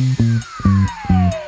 Mm-hmm.